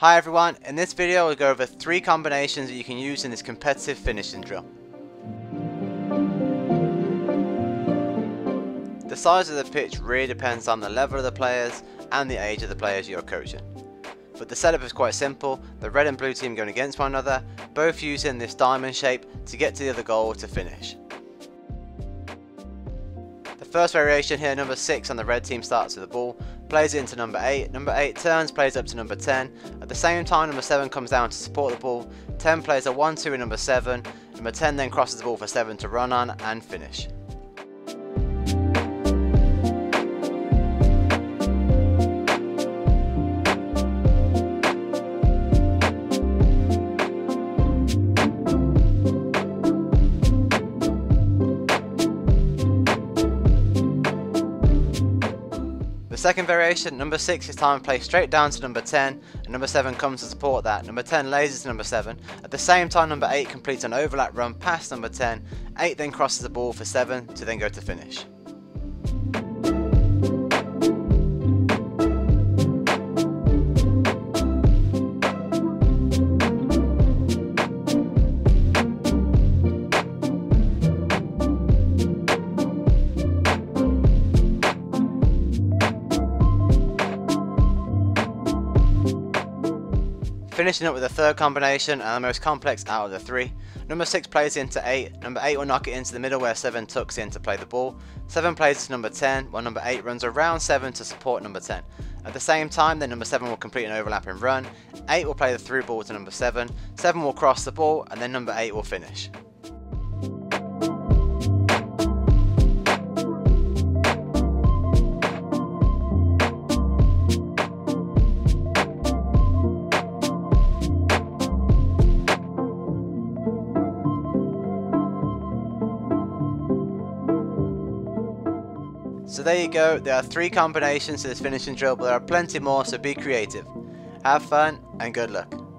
Hi everyone, in this video we'll go over three combinations that you can use in this competitive finishing drill. The size of the pitch really depends on the level of the players and the age of the players you're coaching. But the setup is quite simple, the red and blue team going against one another, both using this diamond shape to get to the other goal to finish. First variation here, number 6 on the red team starts with the ball, plays it into number 8, number 8 turns, plays up to number 10, at the same time number 7 comes down to support the ball, 10 plays a 1-2 in number 7, number 10 then crosses the ball for 7 to run on and finish. Second variation, number 6 is time to play straight down to number 10, and number 7 comes to support that. Number 10 lasers to number 7. At the same time, number 8 completes an overlap run past number 10. 8 then crosses the ball for 7 to then go to finish. Finishing up with the third combination and the most complex out of the three. Number 6 plays into 8, number 8 will knock it into the middle where 7 tucks in to play the ball. 7 plays to number 10, while number 8 runs around 7 to support number 10. At the same time, then number 7 will complete an overlapping run, 8 will play the through ball to number 7, 7 will cross the ball, and then number 8 will finish. So there you go, there are three combinations to this finishing drill, but there are plenty more, so be creative. Have fun, and good luck.